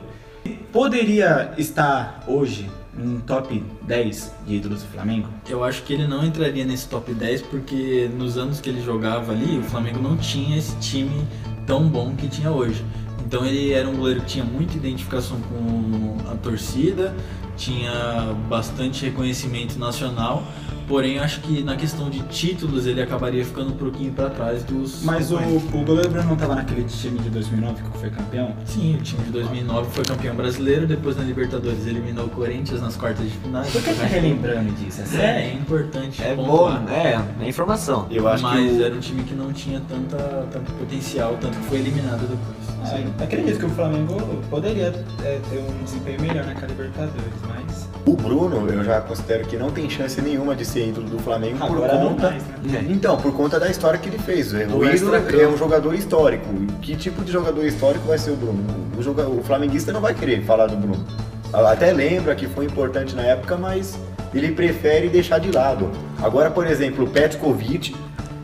Poderia estar hoje num top 10 de ídolos do Flamengo? Eu acho que ele não entraria nesse top 10 porque nos anos que ele jogava ali, o Flamengo não tinha esse time tão bom que tinha hoje. Então ele era um goleiro que tinha muita identificação com a torcida, tinha bastante reconhecimento nacional, porém acho que na questão de títulos ele acabaria ficando um pouquinho para trás dos Mas o, o goleiro não estava naquele time de 2009 que foi campeão? Sim, o time de 2009 foi campeão brasileiro, depois na Libertadores eliminou o Corinthians nas quartas de finais. Por que tá relembrando disso? É É, sério? é importante. É bom, é, é informação. Eu acho mas que o- era um time que não tinha tanta, tanto potencial, tanto que foi eliminado depois. Ah, acredito que o Flamengo poderia é, ter um desempenho melhor naquela Libertadores, mas O Bruno, eu já considero que não tem chance nenhuma de ser ídolo do Flamengo Agora por conta. mais, né? Então, por conta da história que ele fez. O ídolo extracampo. é um jogador histórico. Que tipo de jogador histórico vai ser o Bruno? O, joga- o flamenguista não vai querer falar do Bruno. Até lembra que foi importante na época, mas ele prefere deixar de lado. Agora, por exemplo, o Petkovic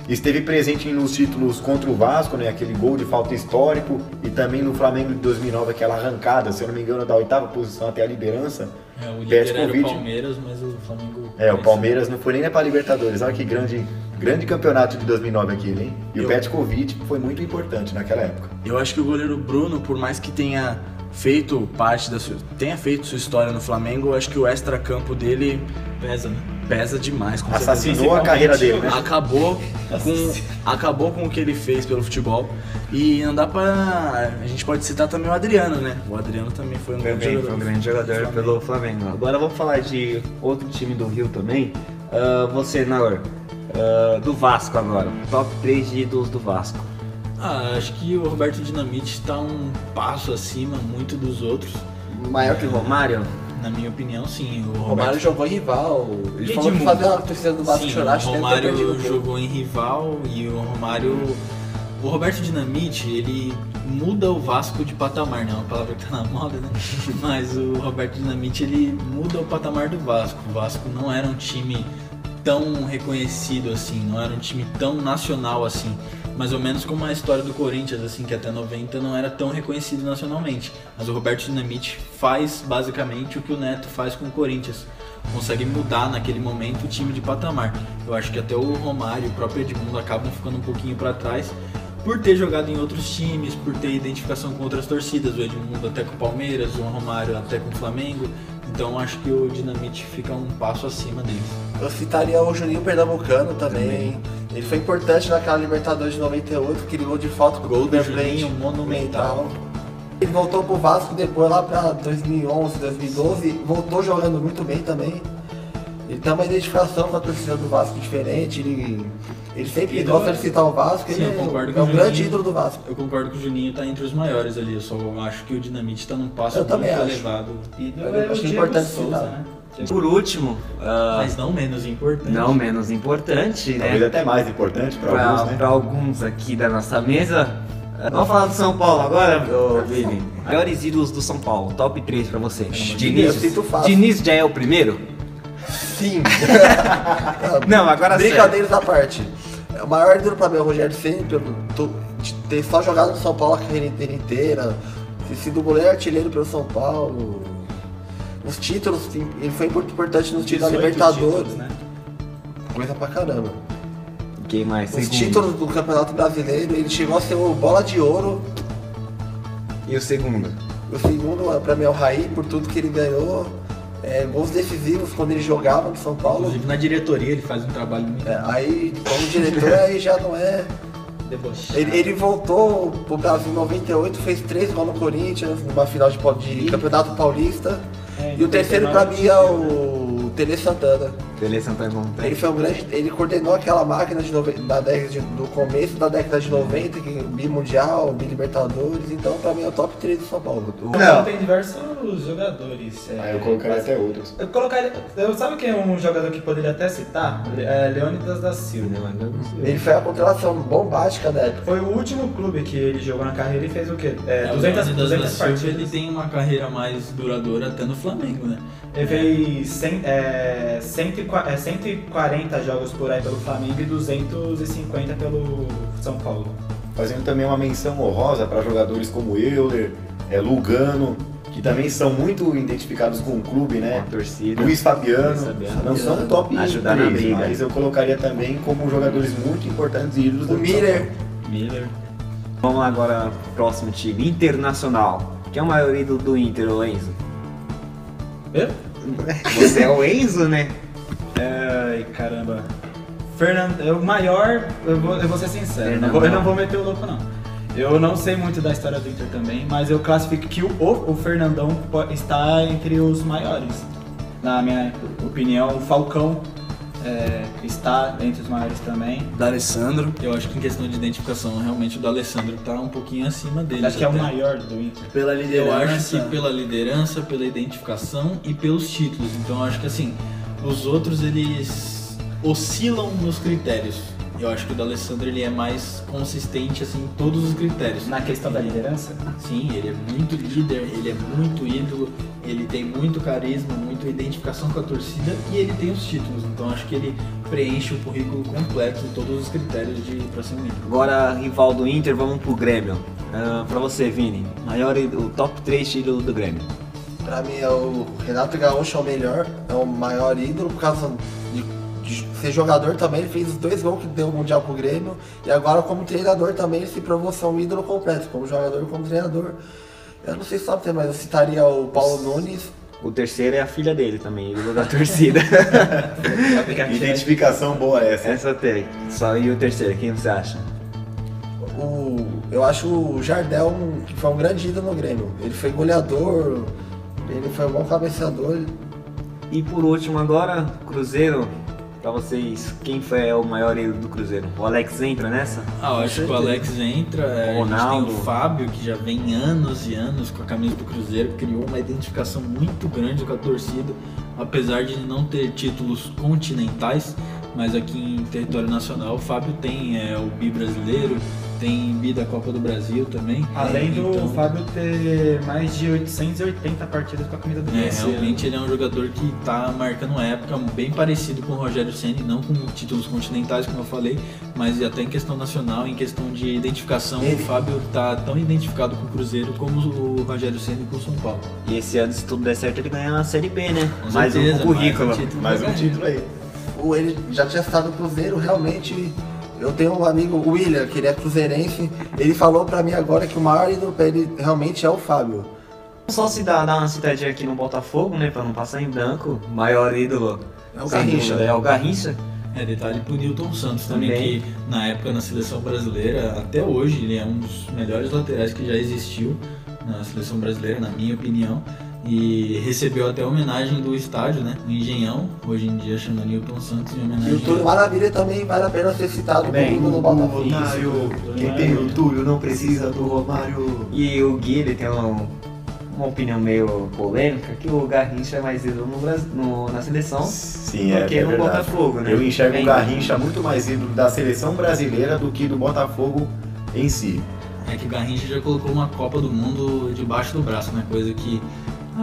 esteve presente nos títulos contra o Vasco, né? Aquele gol de falta histórico e também no Flamengo de 2009 aquela arrancada, se eu não me engano, da oitava posição até a liderança. É, o líder era o. Palmeiras, mas o Flamengo. É, o Palmeiras não foi nem para Libertadores. Olha que grande, grande campeonato de 2009 aquele, hein? E o Eu- Petkovic foi muito importante naquela época. Eu acho que o goleiro Bruno, por mais que tenha feito parte da sua, tenha feito sua história no Flamengo, eu acho que o extra-campo dele Pesa, né? Pesa demais. Com Assassinou a carreira dele, né? acabou com acabou com o que ele fez pelo futebol e não dá pra a gente pode citar também o Adriano né o Adriano também foi um grande Também foi jogador um grande jogador pelo Flamengo. Agora vamos falar de outro time do Rio também. Ah, você, Naor, ah, do Vasco agora. Top 3 de ídolos do Vasco. Ah, acho que o Roberto Dinamite está um passo acima muito dos outros. Maior que o Romário. Na minha opinião, sim. O Romário jogou em rival. Ele falou de que fazia a torcida do Vasco Sim, chorar, o Romário jogo. jogou em rival e o Romário. O Roberto Dinamite, ele muda o Vasco de patamar, não é uma palavra que tá na moda, né? Mas o Roberto Dinamite, ele muda o patamar do Vasco. O Vasco não era um time tão reconhecido assim, não era um time tão nacional assim. Mais ou menos como a história do Corinthians, assim, que até 90 não era tão reconhecido nacionalmente. Mas o Roberto Dinamite faz basicamente o que o Neto faz com o Corinthians. Consegue mudar naquele momento o time de patamar. Eu acho que até o Romário e o próprio Edmundo acabam ficando um pouquinho para trás por ter jogado em outros times, por ter identificação com outras torcidas. O Edmundo até com o Palmeiras, o Romário até com o Flamengo. Então acho que o Dinamite fica um passo acima deles. Eu citaria o Juninho Pernambucano também. Ele foi importante naquela Libertadores de 98, aquele gol de falta com Gol o do Juninho, monumental. Ele voltou pro Vasco depois lá pra 2011, 2012, voltou jogando muito bem também. Ele tem uma identificação com a torcida do Vasco diferente, ele, ele sempre Ídolo- gosta de citar o Vasco, Sim, ele eu é, concordo é com um o grande Juninho. ídolo do Vasco. Eu concordo que o Juninho tá entre os maiores ali. Eu só acho que o Dinamite tá num passo Eu muito elevado. Ídolo Eu é acho o Diego importante Souza, citar. né? Por último, ah, Mas não menos importante. não menos importante, Talvez né? até mais importante para Pra, alguns, né? pra alguns aqui da nossa mesa. Vamos falar do São Paulo agora, ô, Vini. Melhores ídolos do São Paulo, top 3 pra você. Eu Diniz, sinto fácil. Diniz já é o primeiro? Sim. Não, agora Brincadeiras à parte. O maior ídolo pra mim é o Rogério Ceni, pelo to- de ter só jogado no São Paulo a carreira inteira, inteira, ter sido goleiro artilheiro pelo São Paulo. Os títulos, ele foi muito importante nos títulos da 18 Libertadores, títulos, né? Coisa pra caramba. Quem mais? Os Segundo. títulos do Campeonato Brasileiro, ele chegou a ser o bola de ouro. E o segundo? O segundo, pra mim, é o Raí, por tudo que ele ganhou. É, gols decisivos quando ele jogava no São Paulo. Inclusive na diretoria ele faz um trabalho muito É, aí, como diretor, aí já não é. debochado. Ele, ele voltou pro Brasil em 98, fez três gols no Corinthians, numa final de, de Campeonato Paulista. É, E o terceiro pra mim é o Tele Santana. Tele Santana Ele Montanha. foi um grande. Ele coordenou aquela máquina de nove- da década de- do começo da década de 90, que bimundial, bilibertadores, então pra mim é o top 3 do São Paulo. O- Não. Tem diversos jogadores. é, Aí eu colocaria até outros. Eu colocaria. Eu, sabe quem é um jogador que poderia até citar? É Leônidas da Silva. Ele foi a contratação bombástica na época. Foi o último clube que ele jogou na carreira e fez o quê? É, É, 200, o Leônidas da 200 Silva, partidas. ele tem uma carreira mais duradoura até no Flamengo, né? Ele fez 100, é, 140, é, 140 jogos por aí pelo Flamengo e 250 pelo São Paulo. Fazendo também uma menção honrosa para jogadores como Euler, é, Lugano, que também são muito identificados com o clube, né? A torcida. Luiz Fabiano, Luiz Fabiano. não são top Ajudar na 3, briga. mas eu colocaria também como jogadores muito importantes e ídolos O do Miller, Miller. Vamos lá agora pro próximo time, Internacional. Quem é o maior ídolo do Inter, o Enzo? Eu? Você é o Enzo, né? Ai, caramba. Fernando, é o maior, eu vou, eu vou ser sincero, não vou- eu não vou meter o louco não. Eu não sei muito da história do Inter também, mas eu classifico que o, o Fernandão está entre os maiores. Na minha opinião, o Falcão é, está entre os maiores também. Da Alessandro. Eu acho que em questão de identificação, realmente o do Alessandro tá um pouquinho acima dele. Acho que é o maior do Inter. Pela Eu liderança. acho que pela liderança, pela identificação e pelos títulos. Então eu acho que assim, os outros eles oscilam nos critérios. Eu acho que o do Alessandro ele é mais consistente assim em todos os critérios. Na questão da liderança, Sim, ele é muito líder, ele é muito ídolo, ele tem muito carisma, muita identificação com a torcida e ele tem os títulos. Então acho que ele preenche o currículo completo de todos os critérios de pra ser um ídolo. Agora, rival do Inter, vamos pro Grêmio. Ah, pra você, Vini, maior, o top 3 ídolo do Grêmio. Pra mim é o Renato Gaúcho é o melhor, é o maior ídolo por causa de ser jogador também, ele fez os dois gols que deu o Mundial pro Grêmio e agora como treinador também ele se provou ser um ídolo completo, como jogador e como treinador. Eu não sei se sabe, mas eu citaria o Paulo Nunes, O terceiro é a filha dele também, ídolo da torcida. Identificação boa essa. Essa tem. Só e o terceiro, quem você acha? o, eu acho o Jardel um, que foi um grande ídolo no Grêmio. Ele foi goleador, ele foi um bom cabeceador. E por último agora, Cruzeiro. Pra vocês, quem foi o maior ídolo do Cruzeiro? O Alex entra nessa? Ah, eu acho que o Alex entra, é, a gente Ronaldo. tem o Fábio, que já vem anos e anos com a camisa do Cruzeiro, criou uma identificação muito grande com a torcida, apesar de não ter títulos continentais, mas aqui em território nacional o Fábio tem é, o bi brasileiro, tem bi da Copa do Brasil também. além do Então, Fábio ter mais de 880 partidas com a camisa do É, realmente ele é um jogador que tá marcando uma época bem parecido com o Rogério Ceni, não com títulos continentais, como eu falei, mas até em questão nacional, em questão de identificação, Ele- o Fábio tá tão identificado com o Cruzeiro como o Rogério Ceni com o São Paulo. E esse ano, se tudo der certo, ele ganha a Série B, né? Com Mais um certeza, currículo. mais um título Mais um título aí. O- Ele já tinha estado no Cruzeiro, realmente. Eu tenho um amigo, o William, que ele é cruzeirense, ele falou pra mim agora que o maior ídolo pra ele realmente é o Fábio. Só se dar, dar uma citadinha aqui no Botafogo, né? Pra não passar em branco. Maior ídolo. É o Garrincha. dúvida, É o Garrincha. É, detalhe pro Newton Santos também, Também. que na época na seleção brasileira, até hoje, ele é um dos melhores laterais que já existiu na seleção brasileira, na minha opinião. E recebeu até homenagem do estádio, né? No Engenhão, hoje em dia chama Newton Santos em E homenagem o Túlio Maravilha também vale a pena ser citado Bem, do Botafogo. quem tem o Túlio não precisa do Romário. E o Gui, ele tem um- uma opinião meio polêmica, que o Garrincha é mais ídolo no, Bras- no- na seleção Sim, do é, que é no verdade. Botafogo, né? Eu enxergo Bem, o Garrincha muito mais ídolo da seleção brasileira do que do Botafogo em si. É que o Garrincha já colocou uma Copa do Mundo debaixo do braço, né? Coisa que.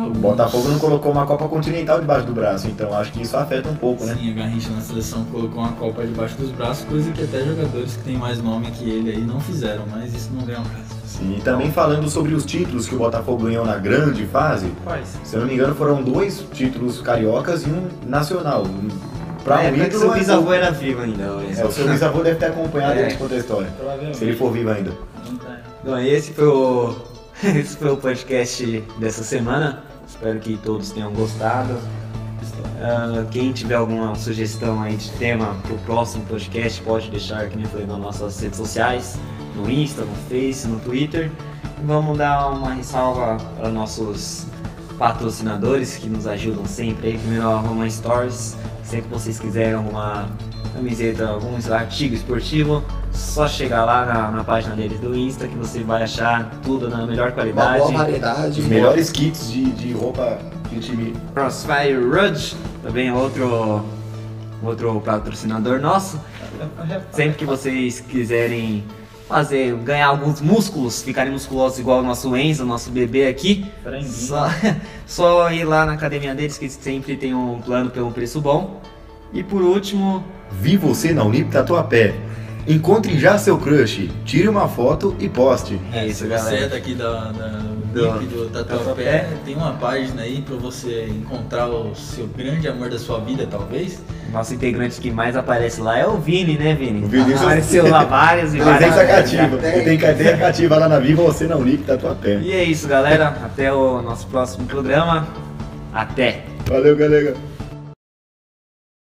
O Botafogo não colocou uma Copa Continental debaixo do braço, então acho que isso afeta um pouco, né? Sim, o Garrincha na seleção colocou uma Copa debaixo dos braços, coisa que até jogadores que têm mais nome que ele aí não fizeram, mas isso não ganha um caso. Sim, e também falando sobre os títulos que o Botafogo ganhou na grande fase, Quais? se eu não me engano foram dois títulos cariocas e um nacional. Pra Na um ídolo, seu é- bisavô era vivo ainda. É, o seu bisavô deve ter acompanhado É. ele conta a história. Se ele for vivo ainda. Então esse foi o esse foi o podcast dessa semana. Espero que todos tenham gostado. Ah, quem tiver alguma sugestão aí de tema pro próximo podcast pode deixar aqui no nas nossas redes sociais, no Insta, no Face, no Twitter. E vamos dar uma ressalva para nossos patrocinadores que nos ajudam sempre aí, primeiro a Roman Stories. Sempre que vocês quiserem alguma camiseta, algum artigo esportivo, só chegar lá na, na página deles do Insta que você vai achar tudo na melhor Uma qualidade. boa variedade. Os melhores kits de, de roupa de time. Crossfire Rudge, também é outro, outro patrocinador nosso. Sempre que vocês quiserem fazer, ganhar alguns músculos, ficarem musculosos igual o nosso Enzo, nosso bebê aqui, só, só ir lá na academia deles que sempre tem um plano pelo preço bom. E por último, Vi você na Unip Tatuapé. Encontre já seu crush, tire uma foto e poste. é isso, Se você galera. é daqui da, da, Do- do, do Tatuapé, tem uma página aí pra você encontrar o seu grande amor da sua vida, talvez. Nosso integrante que mais aparece lá é o Vini, né, Vini? O Vinícius- Apareceu lá vários e várias Presença cativa. tem. Tem cadeia cativa lá na Viva você na Unip Tatuapé. E é isso, galera. Até o nosso próximo programa. Até! Valeu, galera.